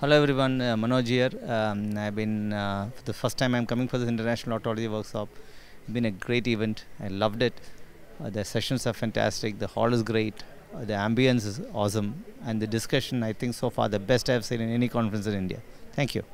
Hello everyone, uh, Manoj here. Um, I've been uh, for the first time I'm coming for this international Otology workshop. It's been a great event. I loved it. Uh, the sessions are fantastic. The hall is great. Uh, the ambience is awesome, and the discussion I think so far the best I've seen in any conference in India. Thank you.